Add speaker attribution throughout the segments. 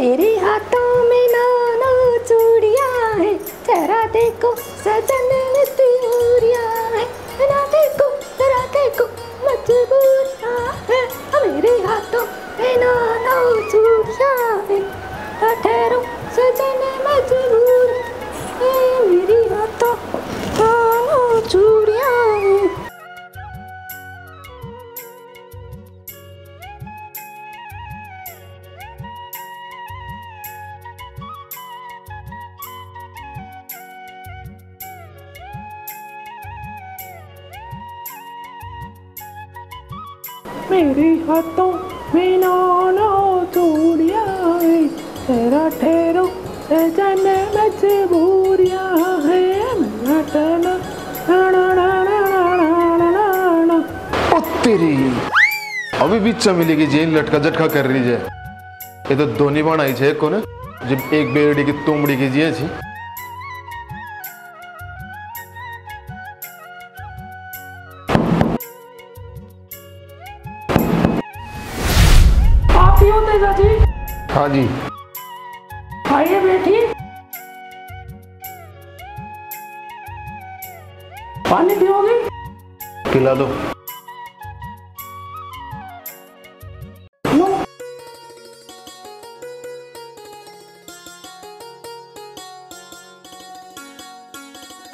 Speaker 1: मेरे हाथों में नाना चूड़िया है। जरा देखो सजन में है। जरा देखो जरा देखो, मजबूरिया है। मेरे हाथों में नाना चूड़िया है। ठहरो सजन मजबूर। है मेरे हाथों नाना चूड़िया मेरे हाथों में नानो चूड़िया है। तेरा ठेरो सजन मजबूरिया है।
Speaker 2: नटना तेरी। अभी भी चमेली की जेल, लटका जटका कर रही है। ये तो धोनी बनाई है, कोने जब एक बेड़ी की तुमड़ी की जिए
Speaker 1: थी। ही हो तेजा जी।
Speaker 2: हाँ जी
Speaker 1: आइए बैठिए पानी पियोगे?
Speaker 2: पिला दो।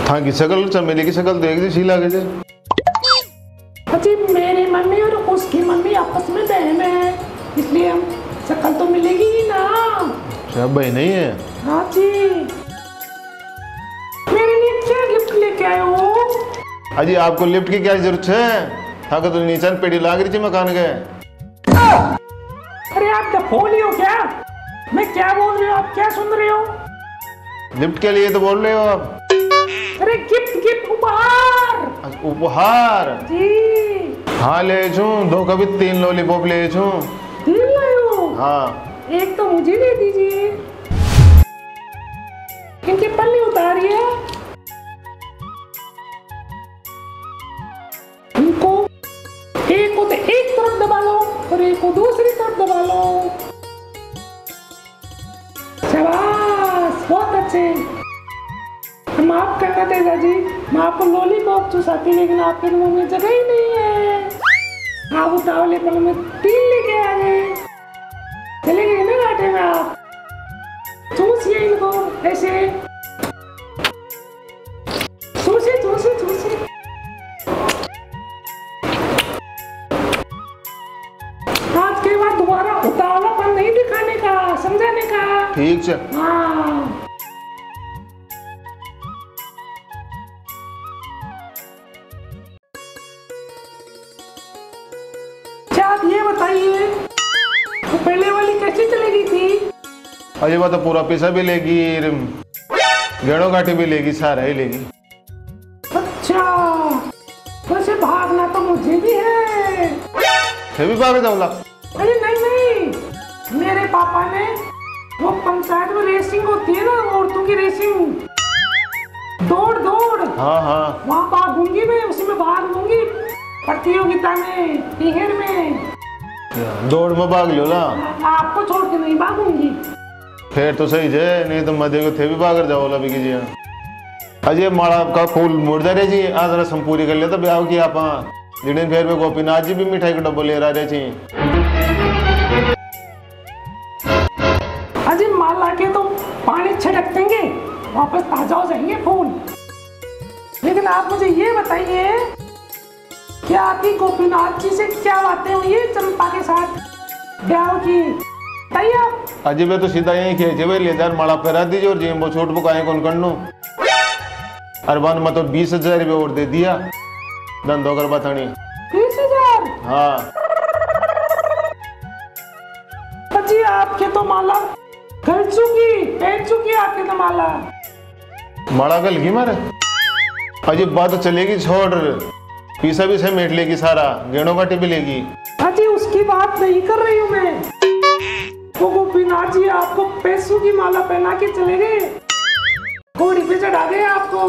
Speaker 2: था की शकल? चमेली की शकल देख दी सी लागे जे।
Speaker 1: अजी मेरी मम्मी और उसकी मम्मी आपस में बहन है इसलिए हम शक्ल तो मिलेगी ही ना।
Speaker 2: क्या भाई नहीं है?
Speaker 1: हाँ जी। मेरे लिए क्या गिफ्ट लेके आए हो?
Speaker 2: अजी आपको लिफ्ट की क्या ज़रूरत है? था तो नीचे पेड़ी लाग रही थी मकान के।
Speaker 1: अरे आप क्या फ़ोन हो क्या? मैं क्या बोल रही हूँ? आप क्या सुन रहे हो?
Speaker 2: लिफ्ट के लिए तो बोल रहे हो आप।
Speaker 1: अरे गिफ्ट गिफ्ट उपहार।
Speaker 2: उपहार?
Speaker 1: जी।
Speaker 2: हाँ ले छू दो कभी तीन लॉलीपॉप ले छू
Speaker 1: दिल लाए हो। एक तो मुझे दे दीजिए। इनकी पल्ली उतारिए इनको एक को तो एक तरफ़ दबा लो और एक को दूसरी तरफ़ दबा लो। बहुत अच्छे। हम आप करना तेजा जी मैं आपको लॉलीपॉप चुसाती लेकिन आपके मुँह में जगह ही नहीं है। आप उतावले पल में तीन लेके आ गए। चले गए ना घाटे में आप? चूसिए इनको ऐसे। चूसिए चूसिए चूसिए आज के बाद दोबारा उतावलापन नहीं दिखाने का समझाने का।
Speaker 2: ठीक
Speaker 1: है। हाँ।
Speaker 2: अजय तो पूरा पैसा भी लेगी गेड़ो घाटी भी लेगी सारा ही लेगी।
Speaker 1: अच्छा वैसे भागना तो मुझे भी है।
Speaker 2: फिर भी भाग जाऊला
Speaker 1: अरे नहीं नहीं मेरे पापा ने वो पंचायत में रेसिंग होती है ना औरतों की रेसिंग दौड़ दौड़।
Speaker 2: हाँ हाँ।
Speaker 1: वहाँ भागूँगी मैं उसी में भाग लूँगी प्रतियोगिता में टिहर में।
Speaker 2: दौड़ में भाग लो ना।
Speaker 1: आपको छोड़ के नहीं भागूँगी।
Speaker 2: फिर तो सही है नहीं तो मज़े को थे भी भागर जाओ ला बिकी जी अजय माड़ा का फूल मुर्दा रे जी आज रस हम पूरी कर तो ब्याह की आप दिन फिर में गोपीनाथ जी भी मिठाई का डब्बा ले रहे छी
Speaker 1: अजी माला के तो पानी छिड़क देंगे वापस ताज़ा हो जाएँगे फूल लेकिन आप मुझे ये बताइए कि आपकी गोपीनाथ जी से क्या बातें हुई है, चंपा के साथ? ब्याह की।
Speaker 2: अजय तो सीधा यही खेचे भाई ले जा माड़ा फेरा दीजिए और जी वो छोट बुकाए कौन करनू अरबान मत बीस हज़ार रुपये और दे दिया। धंधो कर बतानी
Speaker 1: बीस हज़ार?
Speaker 2: हाँ।
Speaker 1: अजी आपके तो माला गल चुकी पहन चुकी आपकी तो माला।
Speaker 2: माड़ा गल की मारे? अजय बात तो चलेगी छोड़। पीसा भी से मेट लेगी सारा गेड़ो काटी भी लेगी।
Speaker 1: अजी उसकी बात नहीं कर रही हूँ मैं। गोपीनाथ जी आपको पैसों की माला पहना के चले गए। घोड़ी पे चढ़ा गए आपको।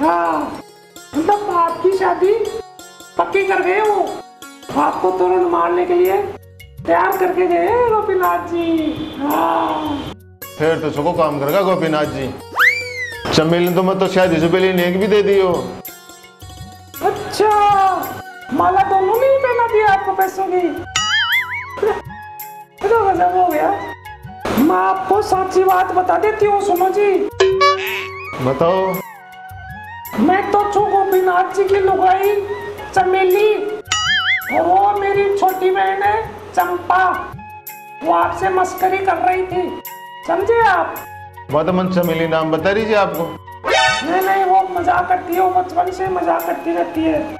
Speaker 1: हाँ मतलब आपकी शादी पक्की कर गए वो आपको तुरंत मारने के लिए तैयार करके गए गोपीनाथ जी। हाँ।
Speaker 2: फिर तो सुको काम करेगा गोपीनाथ जी। चमेली तो मैं तो शादी से पहले नेक भी दे दियो
Speaker 1: अच्छा माला दोनों ने पहना दिया आपको पैसों की। तो गजब हो गया। मैं आपको सच्ची बात बता देती हूँ सुनो जी।
Speaker 2: बताओ।
Speaker 1: मैं तो छू गोपीनाथ जी की लुगाई चमेली और वो मेरी छोटी बहन है चंपा। वो आपसे मस्करी कर रही थी। समझे आप?
Speaker 2: बात चमेली नाम बता दीजिए आपको।
Speaker 1: नहीं नहीं वो मज़ाक करती है वो बचपन से मज़ाक करती रहती है।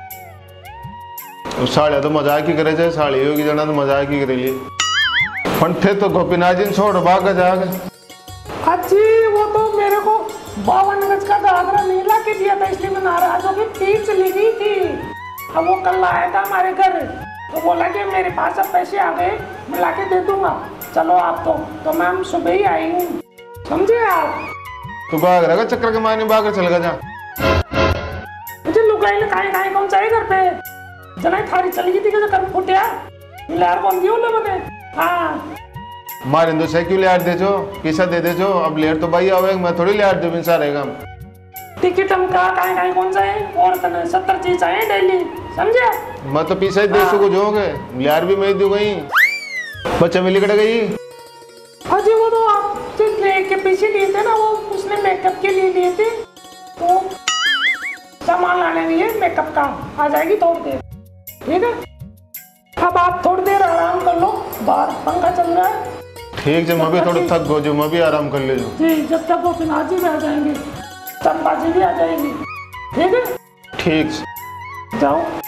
Speaker 2: साड़िया तो मज़ाक ही करे जाए साड़ी होगी जना तो मज़ाक ही करेली थे तो गोपीनाथ जी छोड़ भाग जाग।
Speaker 1: अच्छी वो तो मेरे को बावन गज का घाघरा नहीं ला के दिया था इसलिए मैं नाराज़ होकर तीर चली गई थी। अब वो कल आया था हमारे घर तो बोला कि मेरे पास अब पैसे आ गए मैं ला के दे दूँगा। चलो आप तो तो मैम सुबह ही आई हूँ। समझे आप?
Speaker 2: तू भाग रहा चक्कर के मारने भाग चल गया। जा
Speaker 1: मुझे ने खाए खाए कौन चाहिए घर पे? जना थारी चली गई थी कर फुटिया? लहर कौन दियो ले मैंने हाँ।
Speaker 2: मारे तो क्यों लेट दे जो किसा दे दे जो अब लेट तो भाई आवे मैं थोड़ी लेट दे बिन सारे काम।
Speaker 1: टिकट हम का काहे काहे कौन सा है? और तने सत्तर चीज़ चाहिए डेली समझे?
Speaker 2: मैं तो पीछे ही दे सको जोगे लेट भी मैं दू गई बच्चा मिली कट गई?
Speaker 1: अजी वो तो आप जो के पीछे लिए थे ना वो उसने मेकअप के लिए लिए थे। तो सामान लाने लिए मेकअप का आ जाएगी थोड़ी देर ठीक है? अब आप थोड़ी देर आराम कर लो। बाहर पंखा चल रहा है।
Speaker 2: ठीक है मैं भी थोड़ा थक गो जो मैं भी आराम कर ले जाऊँ।
Speaker 1: जी जब तक वो फिनाज जी भी आ जाएँगे चंपा जी भी आ जाएँगी। ठीक है?
Speaker 2: ठीक।
Speaker 1: जाओ।